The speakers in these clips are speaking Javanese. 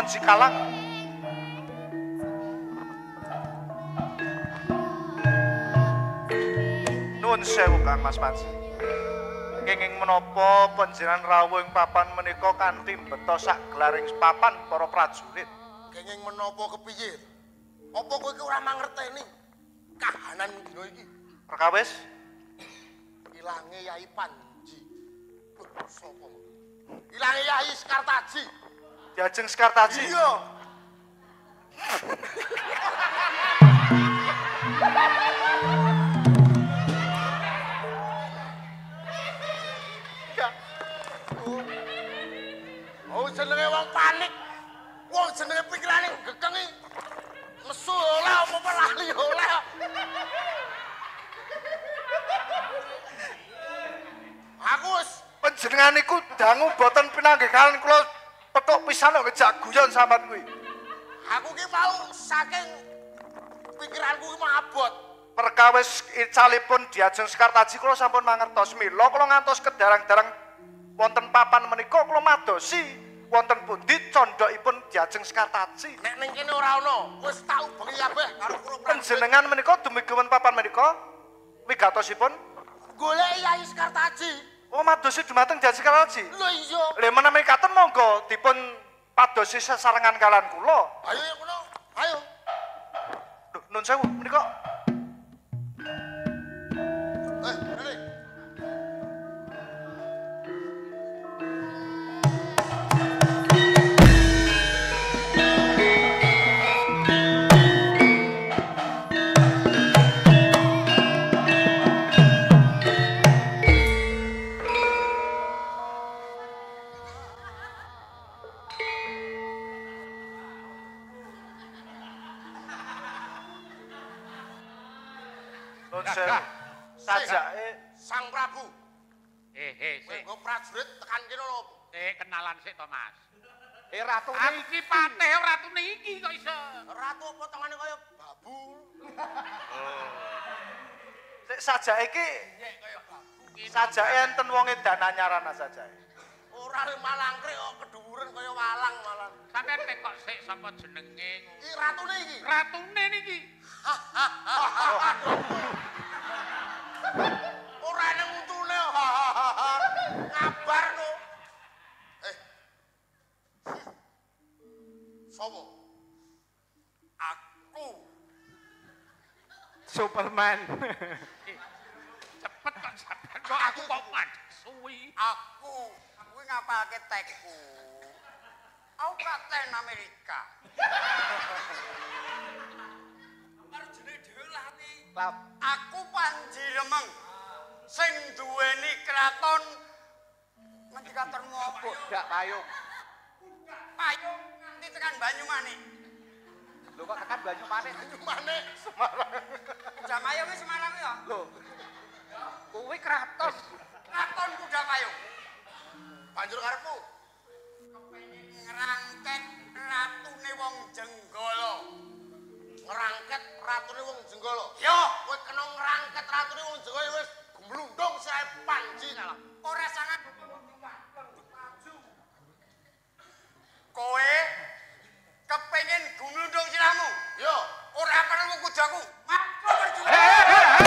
Mas Panji Kalang. Nuwun sewu Kang Mas Panji. Kenging menapa panjenengan rawuh ing papan menika kanthi mbeta sak gelaring papan para prajurit. Kenging menapa kepiye? Apa kowe iki ora mangerteni kahanan dina iki? Perkawis Ilange Yai Panji. Sapa? Ilange Yai Sekartaji. Diajeng Sekartaji. Iya. Oh, jenenge wong panik. Wong jenenge pikirane gekengi. Mesu oleh apa lali oleh. Aku wis Panjenengan iku dangu boten pinanggih kalian kula petuk pisan kok ngejak guyon sampean kuwi. aku ki mau saking pikiranku ki mabot. Perkawis icalipun diajeng Sekartaji kula sampun mangertos mila kula ngantos kedarang-darang wonten papan menika kula madosi wonten pundi condhokipun diajeng Sekartaji. Nek ning kene ora ana, wis tak ubengi kabeh karo kula Panjenengan menika dumugi papan menika wigatosipun golek Yai Sekartaji. Oh madosi dumateng diajeng Sekartaji. Lho iya. Lha menawi katen monggo dipun padosi sesarengan kalian kula. Ayo ya kono. Ayo. Duh, nun sewu menika sik to, Mas. eh ratu Aku iki patih ratune iki kok iso. Ratu apa tangane kaya babu. Sik sajake iki kaya babu. sajake enten wong edan anyarana sajake. Ora malangkrik kok keduwuren kaya walang malah. Sampeyan tekok sik sapa jenenge. Iki ratune iki. Ratune niki. Sopo? Aku. Superman. Cepet kok sampeyan kok aku kok mandek suwi. Aku. Kuwi ngapalke tekku. Aku Kapten Amerika. Karo jenenge dhewe lali. Aku Panji Remeng. Sing duweni kraton katon ngopo? Dak payung. Payung nganti tekan Banyumanik. Lho kok tekan banyu manik. Banyumanik Semarang. Ayo wis Semarang ya. Lho. Kuwi kraton. Kraton kuda payung. Banjur karepmu kepengin ngerangket ratune wong Jenggala. Ngerangket ratune wong Jenggala. Yo, kowe kena ngerangket ratune wong Jenggala wis gemblundung sae panji kalah. Ora sangat Kowe kepengin gumlundung siramu? Yo, ora perlu kudaku. Maju perjuangan.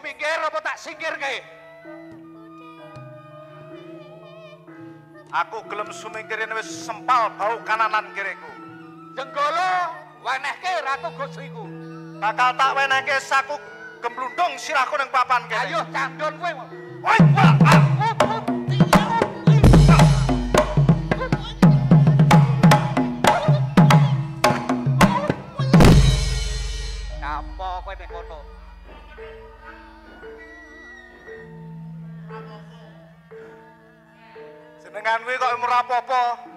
Wis semingkir apa tak singkir kae? Aku gelem sumingkirin wis sempal bau kananan kiriku. Jenggolo wenehke ratu gosiku. Bakal tak wenehke saku gemblundung sirahku ning papan kene. Ayo candon kowe. Woi, រ៉ាប៉ប៉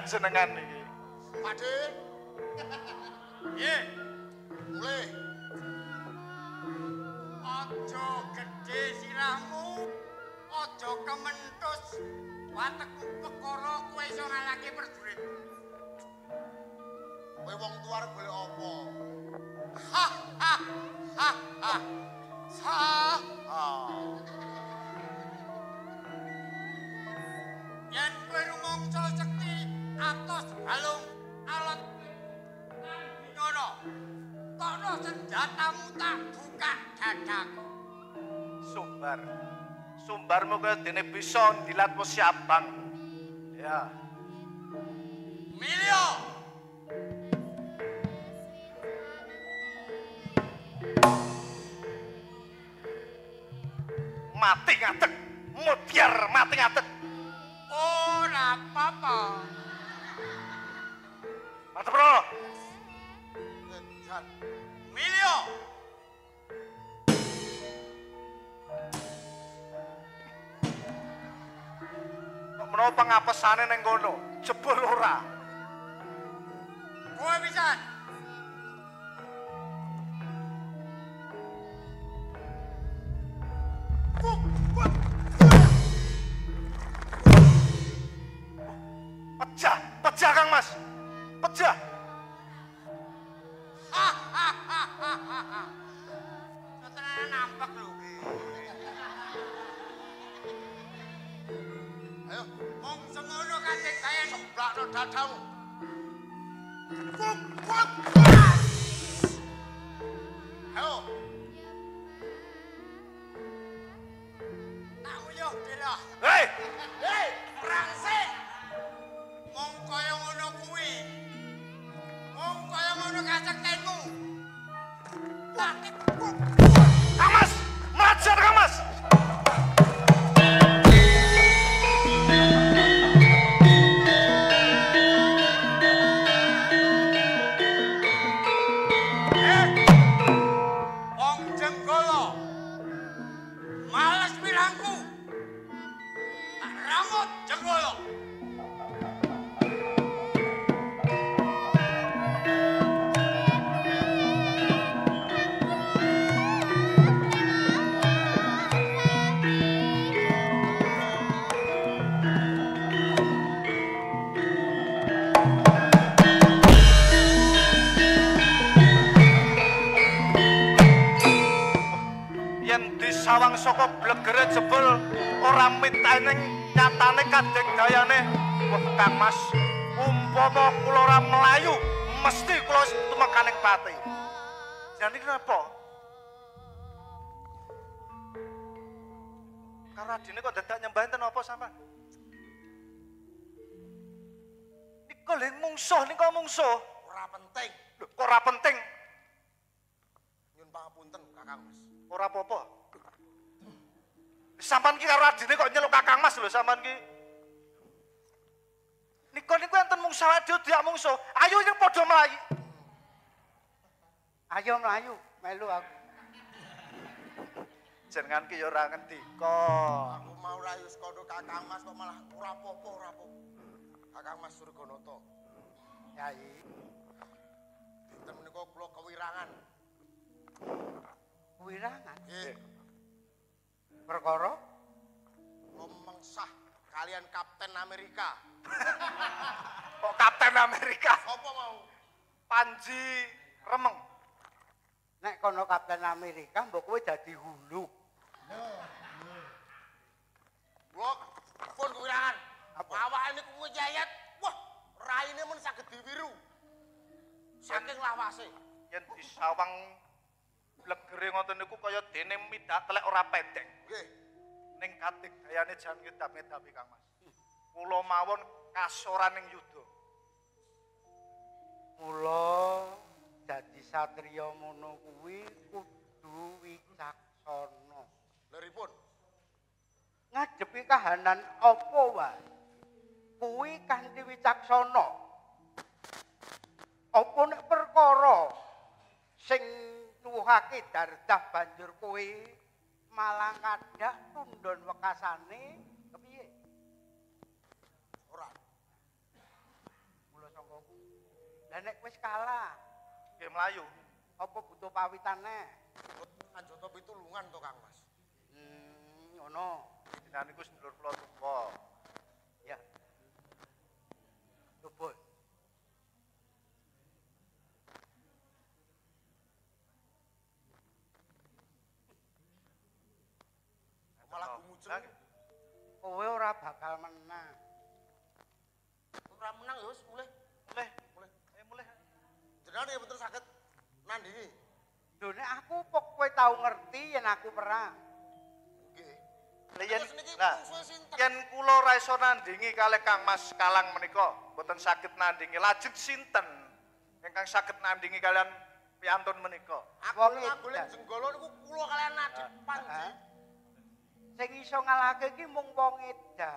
Gawean jenengan iki. Pade. Ye. Mulai. Ojo gede sirahmu, ojo kementus. Watekku perkara kowe iso ngalahke prajurit. Kowe wong tua arep golek apa? Ha ha ha ha. Sa Ah. yen kowe rumangsa atos balung alot ngono. Kono senjatamu tak buka dadaku. Sumbar. Sumbarmu kaya dene bisa ndilat wesi abang. Ya. Milio. Mati ngadeg. Mudyar mati ngadeg. Pengapesane ning kono? Jebul ora. Kowe pisan. Ayo, Wong semono kanjeng bayan. seblakno dadamu. Ayo, Tak uyuh dela. Hei, Hei, prangsik. Nyatane kadek gayane. Wah, Kang Mas, umpama kula ora melayu, mesti kula tumekaning pati. Jadi kenapa? Karena dini kok dadak nyembah enten apa sampean? Niko lho mungsuh, niko mungsuh. Ora penting. Lho, kok ora penting? Nyun pangapunten Kakang Mas. Ora apa-apa. Sampan ki karo adine kok nyeluk Kakang Mas lho sampan ki. Niko niku enten mungsuh ade dia mungsuh. Ayo yang padha mlayu. Ayo mlayu, melu aku. Jenengan ki ya ora ngendika. Aku mau rayu sekondo Kakang Mas kok malah ora apa-apa, ora apa. Kakang Mas Surganata. Yai, Dinten menika kula kewirangan. wirangan Nggih, perkara kalian Kapten Amerika. Kok Kapten Amerika Apa mau? Panji Remeng. nek kono Kapten Amerika mbok kowe dadi hulu. Kula pun kewirangan. Apa? Awake niku ngejayat. Wah, raine men saged diwiru. Saking lawase. Yen disawang legere ngoten niku kaya dene midak telek ora pendek. Nggih. Ning katik gayane jan ngedap-ngedapi Kang Mas. Kula mawon kasoran ning yuda. Mula dadi satriya mono kuwi kudu wicaksana. Leripun. Ngadepi kahanan apa wae. Kuwi kanthi wicaksana. Apa nek perkara sing nuwuhake dardah banjur kowe malah kadhak tundhon wekasane kepiye? Ora. Mula sangka Lah nek wis kalah, Nggih mlayu. apa butuh pawitane? Anjota pitulungan to Kang Mas. Hmm, ngono. Jenengan niku sedulur kula tuwa. Ya. Malah Gumujeng. Kowe ora bakal menang. Ora menang ya wis mulih. Mulih, mulih. Eh mulih. Jenengan ya betul saged nandingi. Lho nek aku pok kowe tau ngerti yen aku perang. Nggih. Lah yen nah, yen kula ora iso nandingi kalih Kang Mas Kalang menika, mboten saged nandingi. Lajeng sinten ingkang saged nandingi kalian piantun menika? Aku edan. jenggala niku kula kalian Nadif Panji. sing iso ngalahke iki mung wong edan.